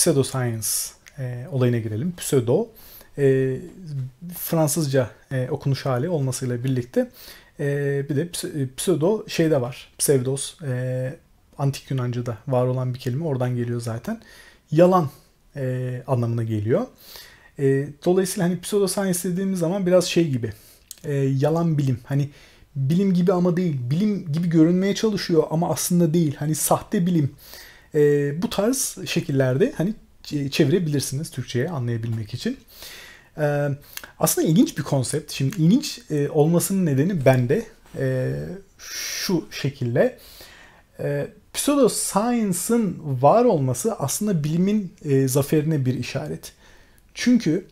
pseudoscience e, olayına girelim. Pseudo e, Fransızca e, okunuş hali olmasıyla birlikte e, bir de pseudo şeyde var. Pseudos e, antik Yunanca'da var olan bir kelime oradan geliyor zaten. Yalan e, anlamına geliyor. E, dolayısıyla hani pseudoscience dediğimiz zaman biraz şey gibi. E, yalan bilim. Hani bilim gibi ama değil. Bilim gibi görünmeye çalışıyor ama aslında değil. Hani sahte bilim. E, bu tarz şekillerde hani çevirebilirsiniz Türkçe'ye anlayabilmek için. E, aslında ilginç bir konsept. Şimdi ilginç e, olmasının nedeni bende e, şu şekilde. E, pseudoscience'ın var olması aslında bilimin e, zaferine bir işaret. Çünkü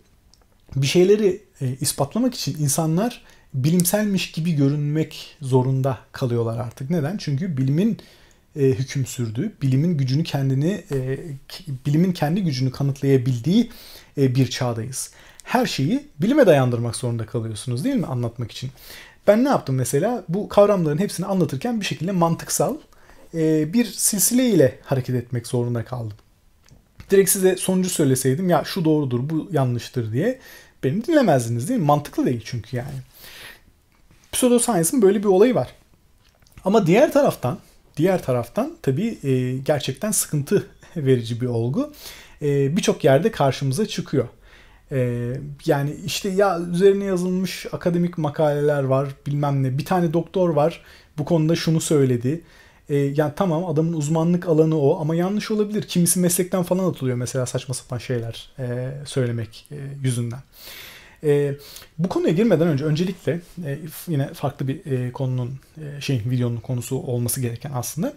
bir şeyleri e, ispatlamak için insanlar bilimselmiş gibi görünmek zorunda kalıyorlar artık. Neden? Çünkü bilimin e, hüküm sürdüğü, bilimin gücünü kendini, e, bilimin kendi gücünü kanıtlayabildiği e, bir çağdayız. Her şeyi bilime dayandırmak zorunda kalıyorsunuz değil mi anlatmak için? Ben ne yaptım mesela? Bu kavramların hepsini anlatırken bir şekilde mantıksal e, bir silsile ile hareket etmek zorunda kaldım. Direkt size sonucu söyleseydim ya şu doğrudur bu yanlıştır diye beni dinlemezdiniz değil mi? Mantıklı değil çünkü yani. Pseudoscience'ın böyle bir olayı var. Ama diğer taraftan diğer taraftan tabii e, gerçekten sıkıntı verici bir olgu. E, Birçok yerde karşımıza çıkıyor. E, yani işte ya üzerine yazılmış akademik makaleler var bilmem ne. Bir tane doktor var bu konuda şunu söyledi. Yani tamam adamın uzmanlık alanı o ama yanlış olabilir. Kimisi meslekten falan atılıyor mesela saçma sapan şeyler söylemek e, yüzünden. E, bu konuya girmeden önce öncelikle e, yine farklı bir e, konunun e, şeyin videonun konusu olması gereken aslında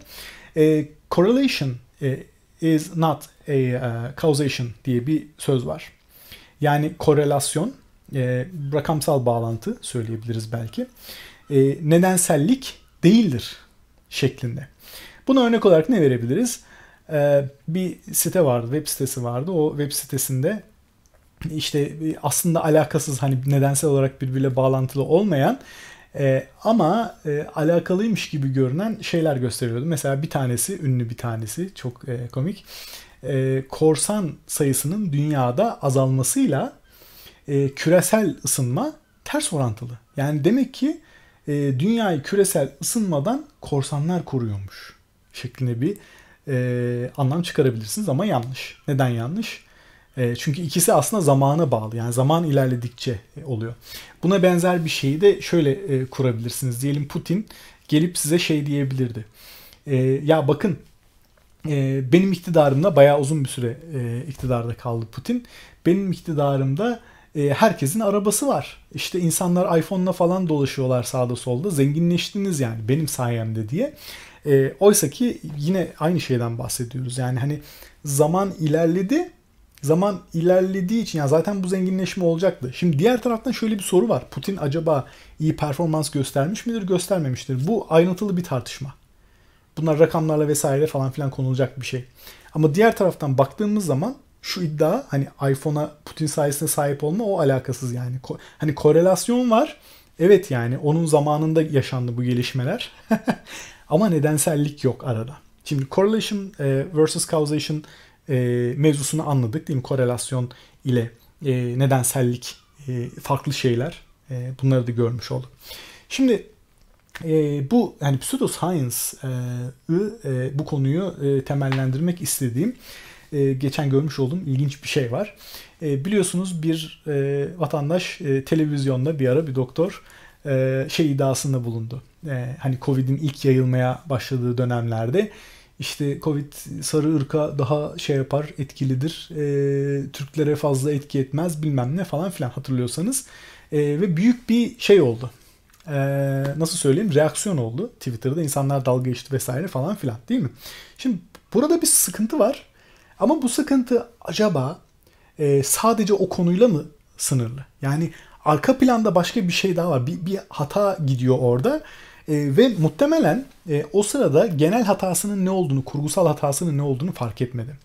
e, correlation e, is not a uh, causation diye bir söz var. Yani korelasyon e, rakamsal bağlantı söyleyebiliriz belki. E, nedensellik değildir şeklinde. Buna örnek olarak ne verebiliriz? Ee, bir site vardı, web sitesi vardı. O web sitesinde işte aslında alakasız hani nedensel olarak birbiriyle bağlantılı olmayan e, ama e, alakalıymış gibi görünen şeyler gösteriyordu. Mesela bir tanesi, ünlü bir tanesi, çok e, komik. E, korsan sayısının dünyada azalmasıyla e, küresel ısınma ters orantılı. Yani demek ki e, dünyayı küresel ısınmadan korsanlar koruyormuş şeklinde bir e, anlam çıkarabilirsiniz ama yanlış. Neden yanlış? E, çünkü ikisi aslında zamana bağlı. Yani zaman ilerledikçe oluyor. Buna benzer bir şeyi de şöyle e, kurabilirsiniz. Diyelim Putin gelip size şey diyebilirdi. E, ya bakın e, benim iktidarımda bayağı uzun bir süre e, iktidarda kaldı Putin. Benim iktidarımda herkesin arabası var. İşte insanlar iPhone'la falan dolaşıyorlar sağda solda. Zenginleştiniz yani benim sayemde diye. E, Oysa ki yine aynı şeyden bahsediyoruz. Yani hani zaman ilerledi. Zaman ilerlediği için ya zaten bu zenginleşme olacaktı. Şimdi diğer taraftan şöyle bir soru var. Putin acaba iyi performans göstermiş midir, göstermemiştir? Bu ayrıntılı bir tartışma. Bunlar rakamlarla vesaire falan filan konulacak bir şey. Ama diğer taraftan baktığımız zaman şu iddia hani iPhone'a Putin sayesinde sahip olma o alakasız yani. Ko- hani korelasyon var. Evet yani onun zamanında yaşandı bu gelişmeler. Ama nedensellik yok arada. Şimdi correlation e, versus causation e, mevzusunu anladık değil mi? Korelasyon ile e, nedensellik e, farklı şeyler. E, bunları da görmüş olduk. Şimdi e, bu yani pseudoscience'ı e, bu konuyu e, temellendirmek istediğim e, geçen görmüş olduğum ilginç bir şey var. E, biliyorsunuz bir e, vatandaş e, televizyonda bir ara bir doktor e, şey iddiasında bulundu. E, hani Covid'in ilk yayılmaya başladığı dönemlerde işte Covid sarı ırka daha şey yapar, etkilidir. E, Türklere fazla etki etmez bilmem ne falan filan hatırlıyorsanız. E, ve büyük bir şey oldu. E, nasıl söyleyeyim? Reaksiyon oldu. Twitter'da insanlar dalga geçti vesaire falan filan değil mi? Şimdi burada bir sıkıntı var. Ama bu sıkıntı acaba e, sadece o konuyla mı sınırlı? Yani arka planda başka bir şey daha var. Bir, bir hata gidiyor orada. E, ve muhtemelen e, o sırada genel hatasının ne olduğunu, kurgusal hatasının ne olduğunu fark etmedi.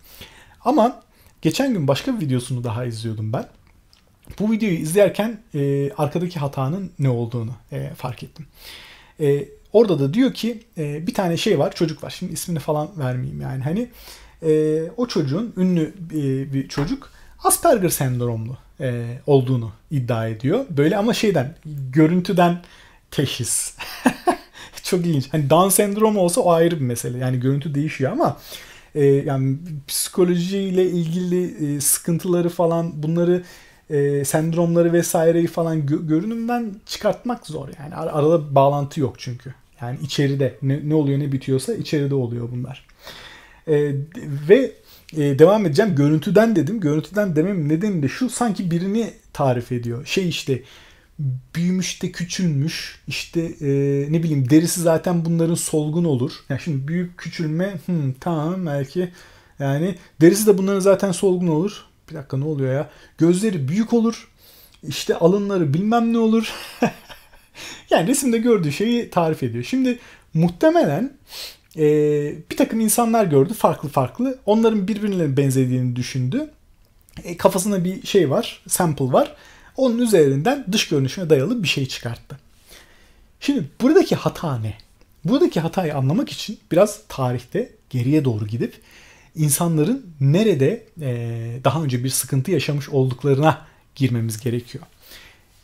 Ama geçen gün başka bir videosunu daha izliyordum ben. Bu videoyu izlerken e, arkadaki hatanın ne olduğunu e, fark ettim. E, orada da diyor ki e, bir tane şey var, çocuk var. Şimdi ismini falan vermeyeyim yani. Hani e, o çocuğun ünlü e, bir çocuk Asperger sendromlu e, olduğunu iddia ediyor. Böyle ama şeyden görüntüden teşhis. Çok ilginç. Hani Down sendromu olsa o ayrı bir mesele. Yani görüntü değişiyor ama e, yani psikolojiyle ilgili e, sıkıntıları falan bunları e, sendromları vesaireyi falan gö- görünümden çıkartmak zor. Yani Ar- arada bağlantı yok çünkü. Yani içeride ne, ne oluyor ne bitiyorsa içeride oluyor bunlar. E, ve e, devam edeceğim. Görüntüden dedim. Görüntüden demem nedeni de şu sanki birini tarif ediyor. Şey işte büyümüş de küçülmüş işte e, ne bileyim derisi zaten bunların solgun olur. Yani şimdi büyük küçülme hmm, tamam belki yani derisi de bunların zaten solgun olur. Bir dakika ne oluyor ya? Gözleri büyük olur. İşte alınları bilmem ne olur. yani resimde gördüğü şeyi tarif ediyor. Şimdi muhtemelen e, bir takım insanlar gördü farklı farklı. Onların birbirine benzediğini düşündü. E, kafasında bir şey var, sample var. Onun üzerinden dış görünüşüne dayalı bir şey çıkarttı. Şimdi buradaki hata ne? Buradaki hatayı anlamak için biraz tarihte geriye doğru gidip insanların nerede e, daha önce bir sıkıntı yaşamış olduklarına girmemiz gerekiyor.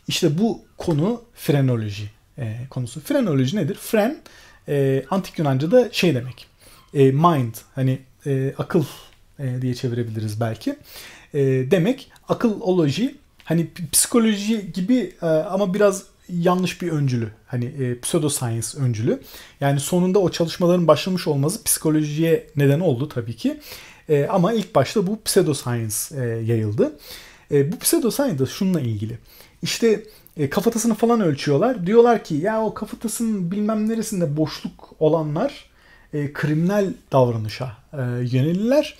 İşte bu konu frenoloji e, konusu. Frenoloji nedir? Fren e, antik Yunanca'da şey demek. E, mind hani e, akıl e, diye çevirebiliriz belki. E, demek akıloloji hani psikoloji gibi e, ama biraz yanlış bir öncülü. Hani e, pseudoscience öncülü. Yani sonunda o çalışmaların başlamış olması psikolojiye neden oldu tabii ki. E, ama ilk başta bu pseudoscience e, yayıldı. E, bu pseudoscience da şununla ilgili. İşte e, kafatasını falan ölçüyorlar. Diyorlar ki ya o kafatasının bilmem neresinde boşluk olanlar e, kriminal davranışa e, yönelirler.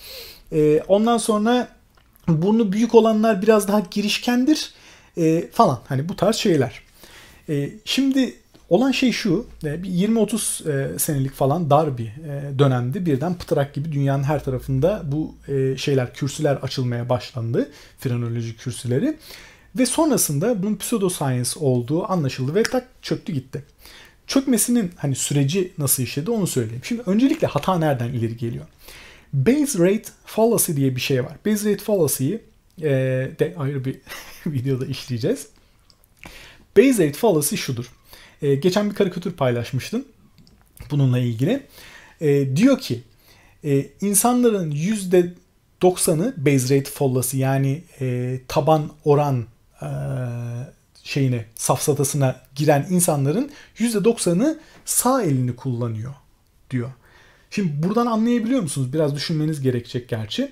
E, ondan sonra burnu büyük olanlar biraz daha girişkendir e, falan. Hani bu tarz şeyler. E, şimdi olan şey şu, e, bir 20-30 e, senelik falan dar bir e, dönemde birden pıtırak gibi dünyanın her tarafında bu e, şeyler, kürsüler açılmaya başlandı. Frenoloji kürsüleri. Ve sonrasında bunun pseudoscience olduğu anlaşıldı ve tak çöktü gitti. Çökmesinin hani süreci nasıl işledi onu söyleyeyim. Şimdi öncelikle hata nereden ileri geliyor? Base rate fallacy diye bir şey var. Base rate fallacy'yi e, de ayrı bir videoda işleyeceğiz. Base rate fallacy şudur. E, geçen bir karikatür paylaşmıştım bununla ilgili. E, diyor ki e, insanların %90'ı base rate fallacy yani e, taban oran e, şeyine safsatasına giren insanların %90'ı sağ elini kullanıyor diyor. Şimdi buradan anlayabiliyor musunuz? Biraz düşünmeniz gerekecek gerçi.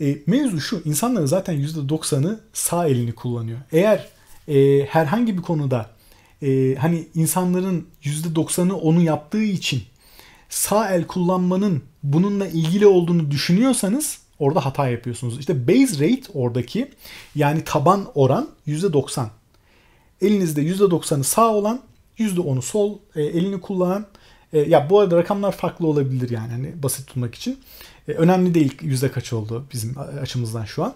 E, mevzu şu insanların zaten %90'ı sağ elini kullanıyor. Eğer e, herhangi bir konuda e, hani insanların %90'ı onu yaptığı için sağ el kullanmanın bununla ilgili olduğunu düşünüyorsanız orada hata yapıyorsunuz. İşte base rate oradaki yani taban oran %90. Elinizde %90'ı sağ olan, %10'u sol e, elini kullanan e, ya bu arada rakamlar farklı olabilir yani hani basit tutmak için. E, önemli değil yüzde kaç oldu bizim açımızdan şu an.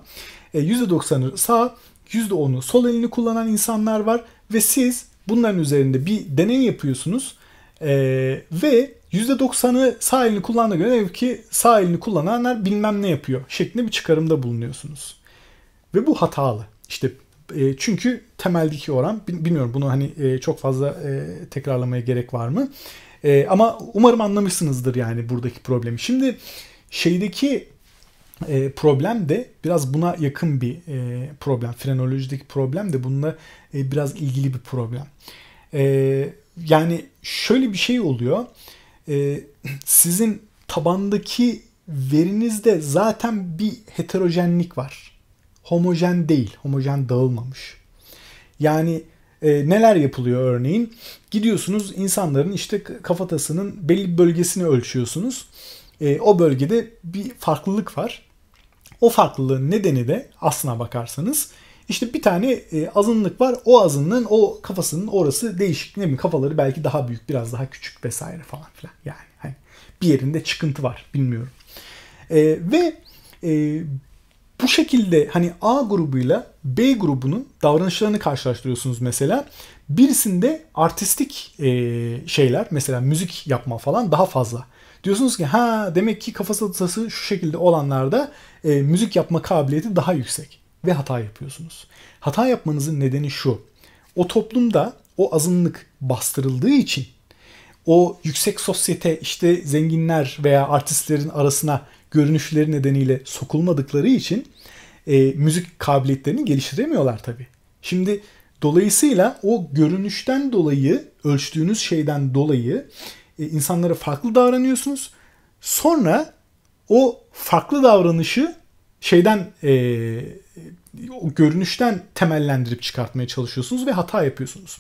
E, %90'ı sağ, %10'u sol elini kullanan insanlar var ve siz bunların üzerinde bir deney yapıyorsunuz e, ve %90'ı sağ elini kullandığına göre ki sağ elini kullananlar bilmem ne yapıyor şeklinde bir çıkarımda bulunuyorsunuz. Ve bu hatalı. İşte e, çünkü temeldeki oran bilmiyorum bunu hani e, çok fazla e, tekrarlamaya gerek var mı? E, ama umarım anlamışsınızdır yani buradaki problemi. Şimdi şeydeki e, problem de biraz buna yakın bir e, problem. Frenolojideki problem de bununla e, biraz ilgili bir problem. E, yani şöyle bir şey oluyor. E, sizin tabandaki verinizde zaten bir heterojenlik var. Homojen değil, homojen dağılmamış. Yani e, neler yapılıyor örneğin? Gidiyorsunuz insanların işte kafatasının belli bölgesini ölçüyorsunuz. E, o bölgede bir farklılık var. O farklılığın nedeni de aslına bakarsanız işte bir tane e, azınlık var. O azınlığın o kafasının orası değişik. Ne bileyim kafaları belki daha büyük, biraz daha küçük vesaire falan filan. Yani hani bir yerinde çıkıntı var bilmiyorum. E, ve e, bu şekilde hani A grubuyla B grubunun davranışlarını karşılaştırıyorsunuz mesela. Birisinde artistik e, şeyler mesela müzik yapma falan daha fazla. Diyorsunuz ki ha demek ki kafatası şu şekilde olanlarda e, müzik yapma kabiliyeti daha yüksek ve hata yapıyorsunuz. Hata yapmanızın nedeni şu. O toplumda o azınlık bastırıldığı için o yüksek sosyete işte zenginler veya artistlerin arasına görünüşleri nedeniyle sokulmadıkları için e, müzik kabiliyetlerini geliştiremiyorlar tabii. Şimdi dolayısıyla o görünüşten dolayı ölçtüğünüz şeyden dolayı e, insanlara farklı davranıyorsunuz. Sonra o farklı davranışı şeyden e, o görünüşten temellendirip çıkartmaya çalışıyorsunuz ve hata yapıyorsunuz.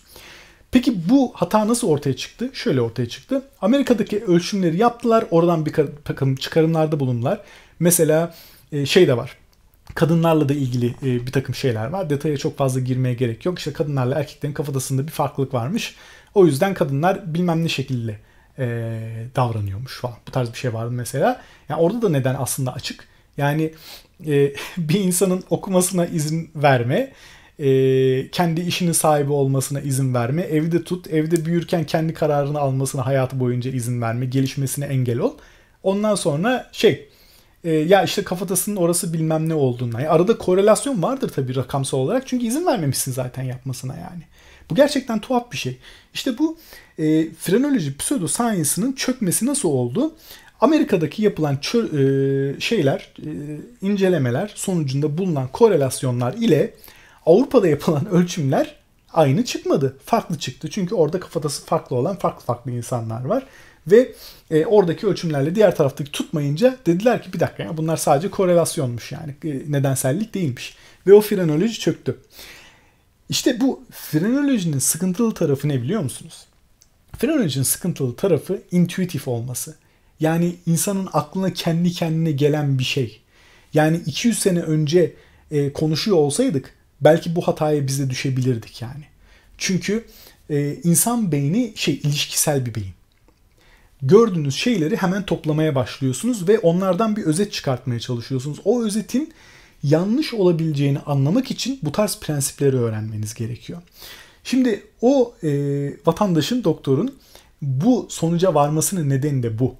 Peki bu hata nasıl ortaya çıktı? Şöyle ortaya çıktı. Amerika'daki ölçümleri yaptılar. Oradan bir takım çıkarımlarda bulundular. Mesela e, şey de var. Kadınlarla da ilgili e, bir takım şeyler var. Detaya çok fazla girmeye gerek yok. İşte kadınlarla erkeklerin kafatasında bir farklılık varmış. O yüzden kadınlar bilmem ne şekilde e, davranıyormuş falan. Bu tarz bir şey vardı mesela. Yani orada da neden aslında açık. Yani bir insanın okumasına izin verme, kendi işinin sahibi olmasına izin verme, evde tut, evde büyürken kendi kararını almasına hayatı boyunca izin verme, gelişmesine engel ol. Ondan sonra şey e, ya işte kafatasının orası bilmem ne olduğundan. Yani arada korelasyon vardır tabii rakamsal olarak. Çünkü izin vermemişsin zaten yapmasına yani. Bu gerçekten tuhaf bir şey. İşte bu e, frenoloji pseudoscience'ının çökmesi nasıl oldu? Amerika'daki yapılan çö- e, şeyler, e, incelemeler sonucunda bulunan korelasyonlar ile Avrupa'da yapılan ölçümler aynı çıkmadı. Farklı çıktı. Çünkü orada kafatası farklı olan farklı farklı insanlar var. Ve e, oradaki ölçümlerle diğer taraftaki tutmayınca dediler ki bir dakika ya bunlar sadece korelasyonmuş yani e, nedensellik değilmiş. Ve o frenoloji çöktü. İşte bu frenolojinin sıkıntılı tarafı ne biliyor musunuz? Frenolojinin sıkıntılı tarafı intuitif olması. Yani insanın aklına kendi kendine gelen bir şey. Yani 200 sene önce e, konuşuyor olsaydık belki bu hataya biz de düşebilirdik yani. Çünkü e, insan beyni şey ilişkisel bir beyin gördüğünüz şeyleri hemen toplamaya başlıyorsunuz ve onlardan bir özet çıkartmaya çalışıyorsunuz. O özetin yanlış olabileceğini anlamak için bu tarz prensipleri öğrenmeniz gerekiyor. Şimdi o e, vatandaşın, doktorun bu sonuca varmasının nedeni de bu.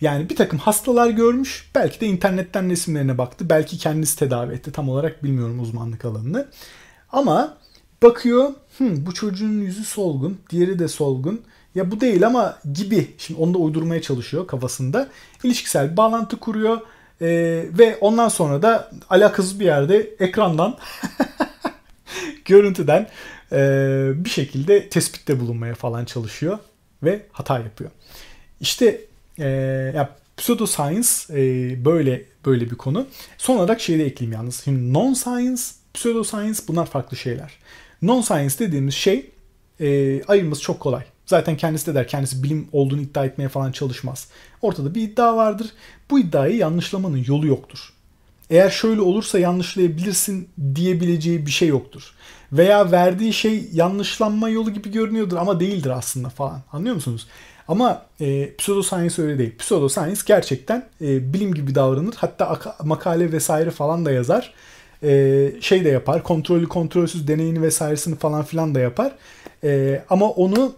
Yani bir takım hastalar görmüş, belki de internetten resimlerine baktı, belki kendisi tedavi etti. Tam olarak bilmiyorum uzmanlık alanını. Ama bakıyor, bu çocuğun yüzü solgun, diğeri de solgun ya bu değil ama gibi. Şimdi onu da uydurmaya çalışıyor kafasında. İlişkisel bir bağlantı kuruyor. Ee, ve ondan sonra da alakasız bir yerde ekrandan görüntüden e, bir şekilde tespitte bulunmaya falan çalışıyor ve hata yapıyor. İşte e, ya pseudoscience e, böyle böyle bir konu. Son olarak şeyi de ekleyeyim yalnız. Şimdi non-science, pseudoscience bunlar farklı şeyler. Non-science dediğimiz şey e, ayırması çok kolay. Zaten kendisi de der kendisi bilim olduğunu iddia etmeye falan çalışmaz. Ortada bir iddia vardır. Bu iddiayı yanlışlamanın yolu yoktur. Eğer şöyle olursa yanlışlayabilirsin diyebileceği bir şey yoktur. Veya verdiği şey yanlışlanma yolu gibi görünüyordur ama değildir aslında falan. Anlıyor musunuz? Ama e, pseudoscience öyle değil. Pseudoscience gerçekten e, bilim gibi davranır. Hatta makale vesaire falan da yazar. E, şey de yapar. Kontrollü kontrolsüz deneyini vesairesini falan filan da yapar. E, ama onu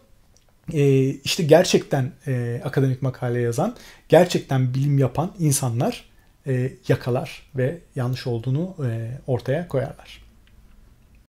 e, işte gerçekten e, akademik makale yazan, gerçekten bilim yapan insanlar yakalar ve yanlış olduğunu e, ortaya koyarlar.